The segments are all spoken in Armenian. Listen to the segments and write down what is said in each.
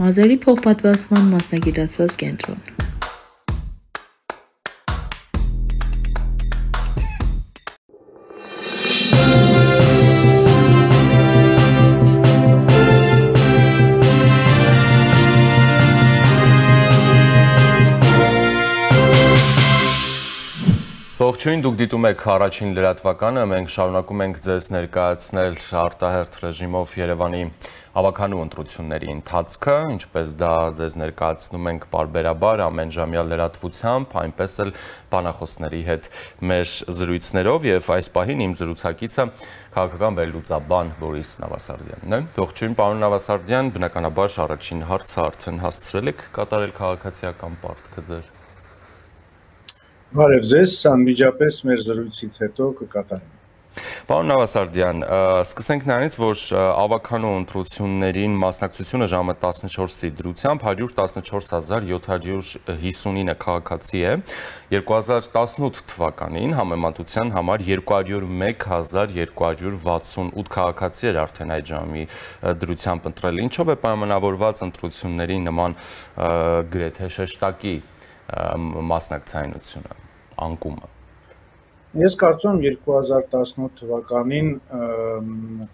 Մազերի փոխպատվաստման մասնագիտացված կենտրոն։ Ողջույն, դուք դիտում եք առաջին լրատվականը, մենք շարունակում ենք ձեզ ներկայացնել արտահերթ ռեժիմով Երևանի հավաքանու ընտրությունների ընթացքը, ինչպես դա ձեզ ներկայացնում ենք բարբերաբար ամենժամյա լրատվությամբ, այնպես էլ բանախոսների հետ մեր զրույցներով եւ այս պահին իմ զրուցակիցը քաղաքական վերլուծաբան Բորիս Նավասարդյանն է։ Ողջույն, պարոն Նավասարդյան, բնականաբար առաջին հարցը արդեն հասցրել եք կատարել քաղաքացիական պարտքը ձեր Բարև ձեզ, անմիջապես մեր զրույցից հետո կկատարենք։ Պարոն Նավասարդյան, սկսենք նրանից, որ ավականու ընտրություններին մասնակցությունը ժամը 14-ի դրությամբ 114759 քաղաքացի է, 2018 թվականին համեմատության համար 201268 քաղաքացի էր արդեն այդ ժամի դրությամբ ընտրել։ Ինչով է պայմանավորված ընտրությունների նման գրեթե շեշտակի մասնակցայնությունը, անկումը։ Ես կարծում եմ 2018 թվականին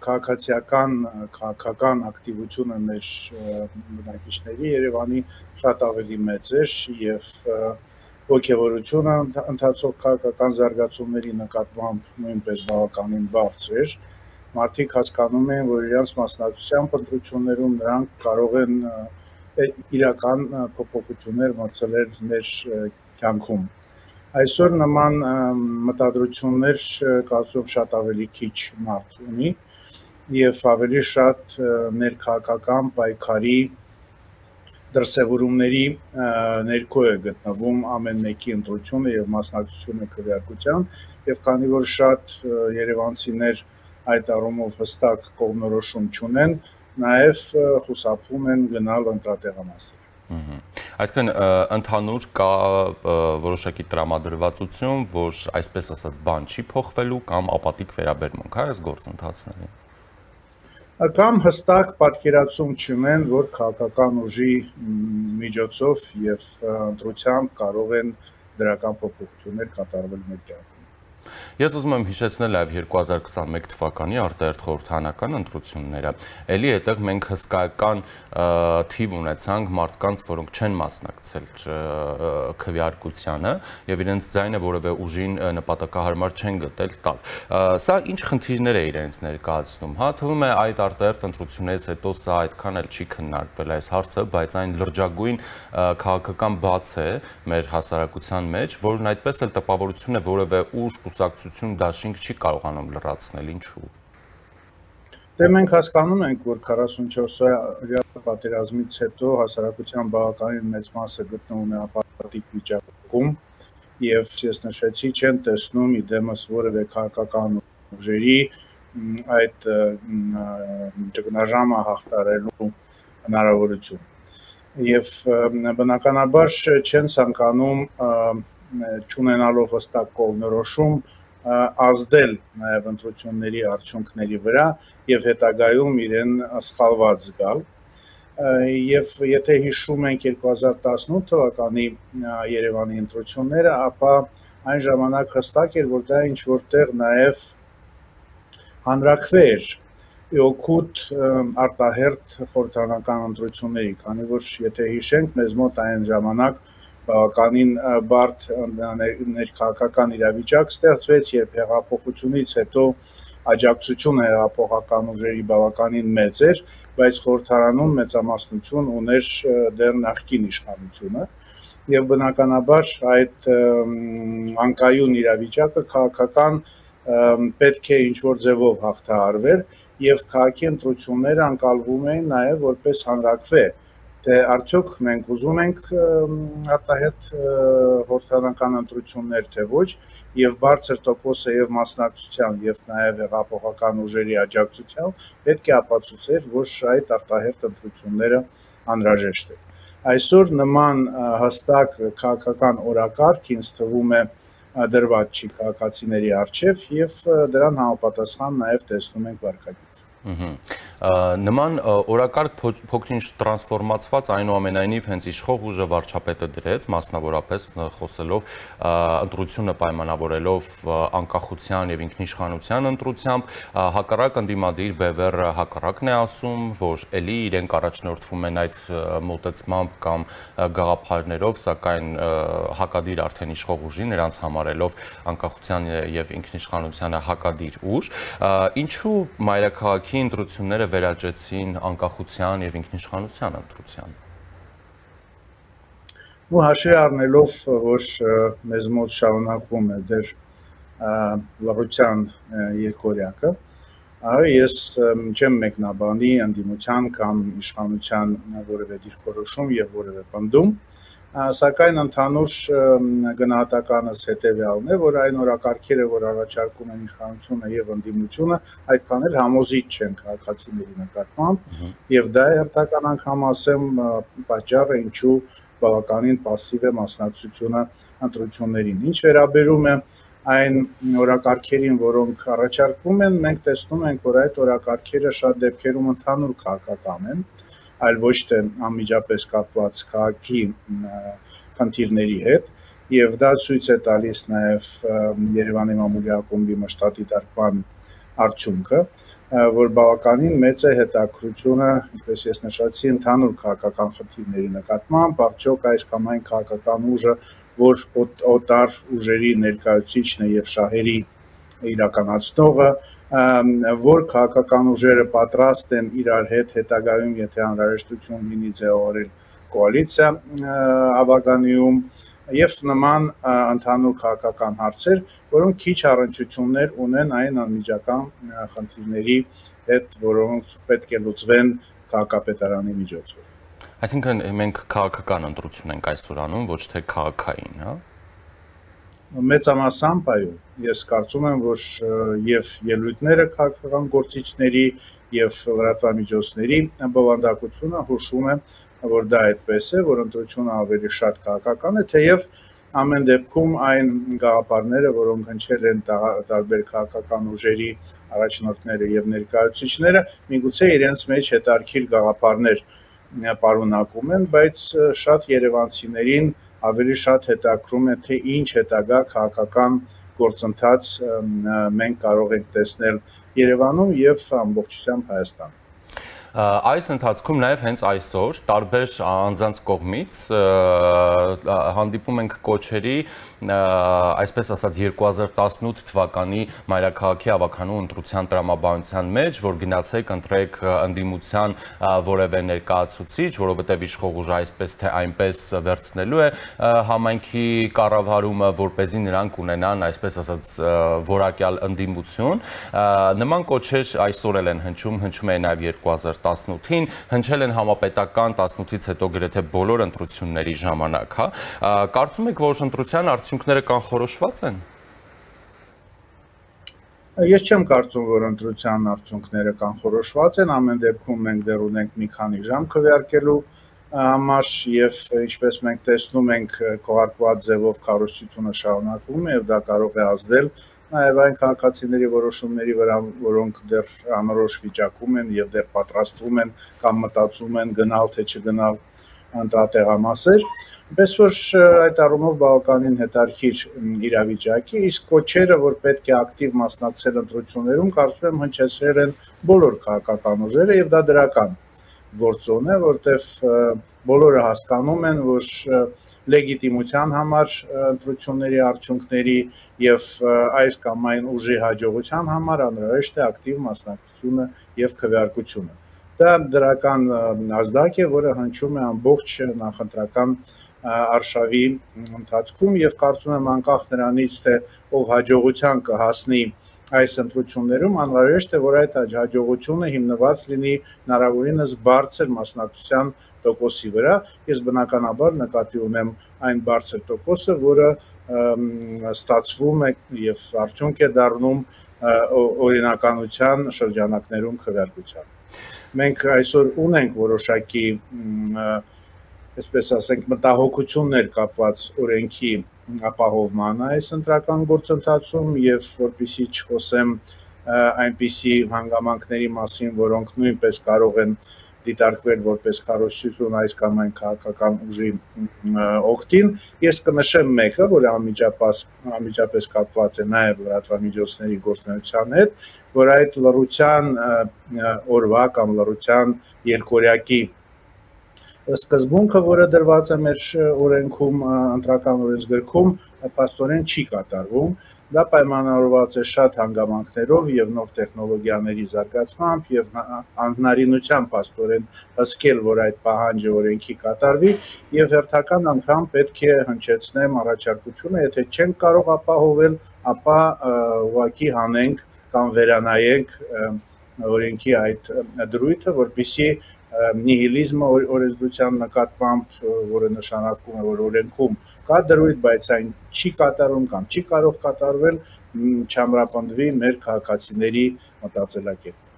քաղաքացիական քաղաքական ակտիվությունը մեր բնակիչների Երևանի շատ ավելի մեծ էր եւ ողջավորությունը ընթացող քաղաքական զարգացումների նկատմամբ նույնպես բավականին բարձր էր մարդիկ հասկանում են, որ իրենց մասնակցությամբ ընտրություններում նրանք կարող են իրական փոփոխություններ մտցրել մեր կյանքում։ Այսօր նման մտադրություններ կարծում շատ ավելի քիչ մարդ ունի եւ ավելի շատ ներքաղաքական պայքարի դրսևորումների ներքո է գտնվում ամեն մեկի ընտրությունը եւ մասնակցությունը քվեարկության եւ քանի որ շատ երևանցիներ այդ առումով հստակ կողմնորոշում չունեն, նաև խուսափում են գնալ ընտրատեղամասեր։ Այսինքն ընդհանուր կա որոշակի տրամադրվածություն, որ այսպես ասած բան չի փոխվելու կամ ապատիկ վերաբերմունք, հա, այս գործընթացներին կամ հստակ պատկերացում չունեն, որ քաղաքական ուժի միջոցով եւ ընտրությամբ կարող են դրական փոփոխություններ կատարվել մեր կյանքում։ Ես ուզում եմ հիշեցնել այլ 2021 թվականի արտահերթ խորհրդանական ընտրությունները։ Էլի այդտեղ մենք հսկայական թիվ ունեցանք մարդկանց, որոնք չեն մասնակցել քվեարկությանը եւ իրենց ձայնը որևէ ուժին նպատակահարմար չեն գտել տալ։ Սա ինչ խնդիրներ է իրենց ներկայացնում։ Հա, թվում է այդ արտահերթ ընտրություններից հետո սա այդքան էլ չի քննարկվել այս հարցը, բայց այն լրջագույն քաղաքական բաց է մեր հասարակության մեջ, որն այդպես էլ տպավորություն է որևէ ուժ կուսակցություն դաշինք չի կարողանում լրացնել, ինչու։ Դե մենք հասկանում ենք, որ 44-օրյա պատերազմից հետո հասարակության բավականին մեծ մասը գտնվում է ապատիկ վիճակում եւ ես նշեցի, չեն տեսնում իդեմս որևէ քաղաքական ուժերի այդ ճգնաժամը հաղթարելու հնարավորություն։ Եվ բնականաբար չեն ցանկանում չունենալով հստակ կողմնորոշում ազդել նաև ընտրությունների արդյունքների վրա եւ հետագայում իրեն սխալված զգալ եւ եթե հիշում ենք 2018 թվականի Երևանի ընտրությունները, ապա այն ժամանակ հստակ էր, որ դա ինչ որտեղ նաև հանրակրվեր օգուտ արտահերթ խորհրդանական ընտրությունների, քանի որ եթե հիշենք, մեզ մոտ այն ժամանակ բավականին բարդ ներքաղաքական իրավիճակ ստեղծվեց, երբ հեղափոխությունից հետո աջակցությունը հեղափոխական ուժերի բավականին մեծ էր, բայց խորհրդարանում մեծամասնություն ուներ դեռ նախկին իշխանությունը եւ բնականաբար այդ անկայուն իրավիճակը քաղաքական պետք է ինչ որ ձևով հաղթահարվեր եւ քաղաքի ընտրությունները անկալվում էին նաեւ որպես հանրակրվե թե արդյոք մենք ուզում ենք արտահերթ հորթանական ընտրություններ թե ոչ եւ բարձր տոկոսը եւ մասնակցության եւ նաեւ հեղափոխական ուժերի աջակցությամբ պետք է ապացուցեր, որ այդ արտահերթ ընտրությունները անհրաժեշտ է։ Այսօր նման հստակ քաղաքական օրակարգ ինձ թվում է դրված չի քաղաքացիների արչև եւ դրան համապատասխան նաեւ տեսնում ենք վարկագիծը Նման օրակարգ փոքրինչ տրանսֆորմացված այնուամենայնիվ հենց իշխող ուժը վարչապետը դրեց, մասնավորապես խոսելով ընտրությունը պայմանավորելով անկախության եւ ինքնիշխանության ընտրությամբ, հակառակ ընդդիմադիր Բևեր հակառակն է ասում, որ ելի իրենք առաջնորդվում են այդ մոտեցմամբ կամ գաղափարներով, սակայն հակադիր արդեն իշխող ուժի նրանց համարելով անկախության եւ ինքնիշխանությանը հակադիր ուժ, ինչու մայրաքաղաքի քաղաքի ընտրությունները վերաճեցին անկախության եւ ինքնիշխանության ընտրության։ Ու հաշվի առնելով, որ մեզ մոտ շարունակվում է դեր լռության երկորյակը, ես չեմ մեկնաբանի անդիմության կամ իշխանության որևէ դիրքորոշում եւ որևէ բնդում, սակայն ընդհանուր գնահատականս հետևյալն է, որ այն օրակարգերը, որ առաջարկում են իշխանությունը եւ ընդդիմությունը, այդքան էլ համոզիչ չեն քաղաքացիների նկատմամբ եւ դա է հերթական անգամ ասեմ պատճառը ինչու բավականին пассив է մասնակցությունը ընտրություններին։ Ինչ վերաբերում է այն օրակարգերին, որոնք առաջարկվում են, մենք տեսնում ենք, որ այդ օրակարգերը շատ դեպքերում ընդհանուր քաղաքական են, այլ ոչ թե անմիջապես կապված քաղաքի խնդիրների հետ եւ դա ցույց է տալիս նաեւ Երևանի մամուլի ակումբի մշտատի դարբան արդյունքը որ բավականին մեծ է հետաքրությունը, ինչպես ես նշեցի, ընդհանուր քաղաքական խնդիրների նկատմամբ, արդյոք այս կամ այն քաղաքական ուժը, որ օտար ուժերի ներկայացուցիչն է եւ շահերի իրականացնողը, որ քաղաքական ուժերը պատրաստ են իրար հետ հետագայում, եթե անհրաժեշտություն լինի ձևավորել կոալիցիա ավագանիում եւ նման ընդհանուր քաղաքական հարցեր, որոնք քիչ առնչություններ ունեն այն անմիջական խնդիրների հետ, որոնք պետք է լուծվեն քաղաքապետարանի միջոցով։ Այսինքն մենք քաղաքական ընտրություն ենք այսօր անում, ոչ թե քաղաքային, հա մեծամասամբ այո ես կարծում եմ որ եւ ելույթները քաղաքական գործիչների եւ լրատվամիջոցների բովանդակությունը հուշում է որ դա այդպես է որ ընտրությունը ավելի շատ քաղաքական է թեև ամեն դեպքում այն գաղափարները, որոնք հնչել են տարբեր քաղաքական ուժերի առաջնորդները եւ ներկայացուցիչները, միգուցե իրենց մեջ հետարքիր գաղափարներ պարունակում են, բայց շատ երևանցիներին ավելի շատ հետաքրում է թե ինչ հետագա քաղաքական գործընթաց մենք կարող ենք տեսնել Երևանում եւ ամբողջությամբ Հայաստանում Այս ընթացքում նաև հենց այսօր տարբեր անձանց կողմից հանդիպում ենք կոչերի, այսպես ասած 2018 թվականի մայրաքաղաքի ավականու ընտրության տրամաբանության մեջ, որ գնացեք ընտրեք ընդդիմության որևէ ներկայացուցիչ, որովհետև իշխող ուժը այսպես թե այնպես վերցնելու է համայնքի կառավարումը, որ เป զի նրանք ունենան, այսպես ասած, որակյալ ընդդիմություն։ Նման կոչեր այսօր էլ են հնչում, հնչում է նաև 2000 2018-ին հնչել են համապետական 18-ից հետո գրեթե բոլոր ընտրությունների ժամանակ, հա։ Կարծում եք, որ ընտրության արդյունքները կանխորոշված են։ Ես չեմ կարծում, որ ընտրության արդյունքները կանխորոշված են, ամեն դեպքում մենք դեռ ունենք մի քանի ժամ քվեարկելու համար եւ ինչպես մենք տեսնում ենք կողարկված ձևով կառուցությունը շարունակվում է եւ դա կարող է ազդել նաև այն քաղաքացիների որոշումների վրա, որոնք դեռ անորոշ վիճակում են եւ դեռ պատրաստվում են կամ մտածում են գնալ թե չգնալ ընտրատեղամասեր, պես որ այդ առումով բավականին հետարքիր իրավիճակի, իսկ կոչերը, որ պետք է ակտիվ մասնակցել ընտրություններում, կարծում եմ հնչեցրել են բոլոր քաղաքական ուժերը եւ դա դրական գործոն է, որտեվ բոլորը հասկանում են, որ լեգիտիմության համար ընտրությունների արդյունքների եւ այս կամ այն ուժի հաջողության համար անհրաժեշտ է ակտիվ մասնակցությունը եւ քվեարկությունը։ Դա դրական ազդակ է, որը հնչում է ամբողջ նախընտրական արշավի ընթացքում եւ կարծում եմ անկախ նրանից թե ով հաջողության կհասնի այս ընտրություններում անհրաժեշտ է որ այդ հաջողությունը հիմնված լինի հնարավորինս բարձր մասնակցության տոկոսի վրա ես բնականաբար նկատի ունեմ այն բարձր տոկոսը որը ստացվում է եւ արդյունք է դառնում օրինականության շրջանակներում քվեարկության մենք այսօր ունենք որոշակի այսպես ասենք մտահոգություններ կապված օրենքի ապահովմանը այս ընտրական գործընթացում եւ որpիսի չխոսեմ այնպիսի հանգամանքների մասին, որոնք նույնպես կարող են դիտարկվել որպես քարոշչություն այս կամ այն քաղաքական ուժի օգտին։ Ես կնշեմ մեկը, որը անմիջապես անմիջապես կապված է նաև լրատվամիջոցների գործունեության հետ, որ այդ լրության օրվա կամ լրության երկորյակի սկզբունքը, որը դրված է մեր օրենքում, ընտրական օրենսգրքում, փաստորեն չի կատարվում։ Դա պայմանավորված է շատ հանգամանքներով եւ նոր տեխնոլոգիաների զարգացմամբ եւ անհնարինությամբ աստորեն հսկել, որ այդ պահանջը օրենքի կատարվի եւ հերթական անգամ պետք է հնչեցնեմ առաջարկությունը, եթե չեն կարող ապահովել, ապա ուղակի հանենք կամ վերանայենք օրենքի այդ դրույթը, որբիսի նիհիլիզմը օրենսդրության նկատմամբ, որը նշանակում է, որ օրենքում կա դրույթ, բայց այն չի կատարում կամ չի կարող կատարվել, չամրապնդվի մեր քաղաքացիների մտածելակերպ։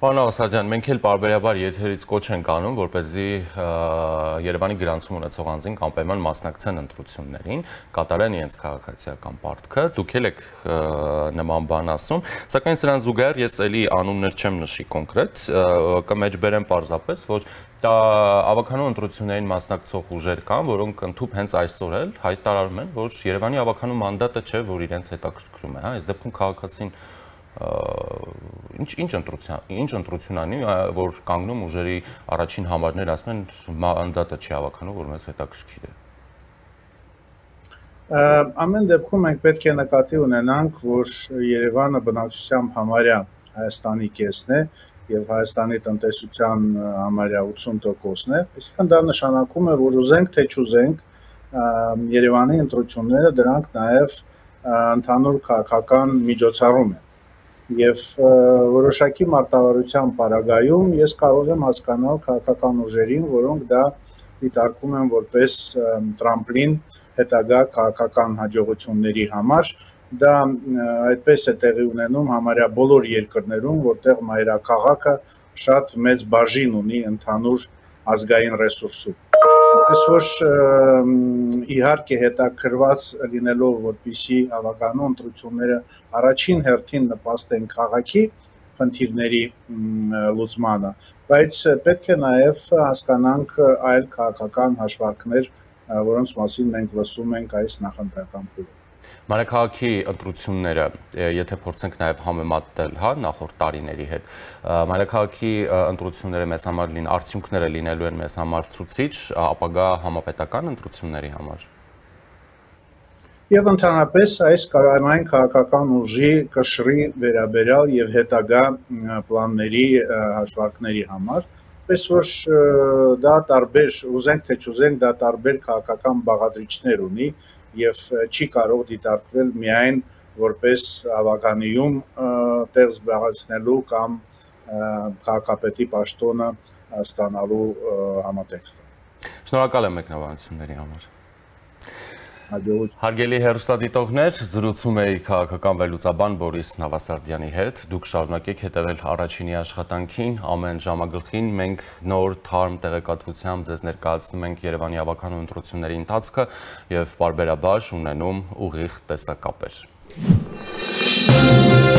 Պարոն Ավասարյան, մենք էլ բարբերաբար եթերից կոչ ենք անում, որպեսզի Երևանի գրանցում ունեցող անձինք անպայման մասնակցեն ընտրություններին, կատարեն իրենց քաղաքացիական պարտքը։ Դուք էլ եք նման բան ասում, սակայն սրան զուգահեռ ես էլի անուններ չեմ նշի կոնկրետ, կմեջբերեմ parzapes, որ ավականո ընտրություններին մասնակցող ուժեր կան, որոնք ընդհուպ հենց այսօր էլ հայտարարում են, որ Երևանի ավականո մանդատը չէ, որ իրենց հետաքրքրում է, հա, այս դեպքում քաղաքացին ինչ ինչ ընտրության ինչ ընտրություն անի որ կանգնում ուժերի առաջին համարներ ասում են մանդատը չի հավաքանում որ մեզ հետաքրքիր է ամեն դեպքում մենք պետք է նկատի ունենանք որ Երևանը բնակչությամբ համարյա Հայաստանի կեսն է եւ Հայաստանի տնտեսության համարյա 80%-ն է այսինքն դա նշանակում է որ ուզենք թե չուզենք Երևանի ընտրությունները դրանք նաեւ ընդհանուր քաղաքական միջոցառում են եւ որոշակի մարտավարության պարագայում ես կարող եմ հասկանալ քաղաքական ուժերին, որոնք դա դիտարկում են որպես տրամպլին հետագա քաղաքական հաջողությունների համար դա այդպես է տեղի ունենում համարյա բոլոր երկրներում, որտեղ մայրաքաղաքը շատ մեծ բաժին ունի ընդհանուր ազգային ռեսուրսում Որ իհարկե հետաքրված լինելով որպիսի հավականու ընտրությունները առաջին հերթին նպաստեն քաղաքի խնդիրների լուծմանը, բայց պետք է նաև հասկանանք այլ քաղաքական հաշվարկներ, որոնց մասին մենք լսում ենք այս նախընտրական փուլում։ Մանրաքաղաքի ընտրությունները, եթե փորձենք նաև համեմատել, հա, նախորդ տարիների հետ, մանրաքաղաքի ընտրությունները մեզ համար լինեն, արդյունքները լինելու են մեզ համար ցուցիչ ապագա համապետական ընտրությունների համար։ Եվ ընդհանրապես այս կառավարման քաղաքական ուժի կշռի վերաբերյալ եւ հետագա պլանների հաշվարկների համար, պես որ դա տարբեր ուզենք թե չուզենք դա տարբեր քաղաքական բաղադրիչներ ունի եւ չի կարող դիտարկվել միայն որպես ավականիում տեղ զբաղեցնելու կամ քաղաքապետի պաշտոնը ստանալու համատեքստը։ Շնորհակալ եմ մեկնաբանությունների համար հաջողություն։ Հարգելի հերոստատիտողներ, զրուցում էի քաղաքական վերլուծաբան Բորիս Նավասարդյանի հետ։ Դուք շարունակեք հետևել առաջինի աշխատանքին, ամեն ժամագլխին մենք նոր թարմ տեղեկատվությամբ ձեզ ներկայացնում ենք Երևանի ավականու ընտրությունների ընթացքը եւ բարբերաբար ունենում ուղիղ տեսակապեր։ Thank you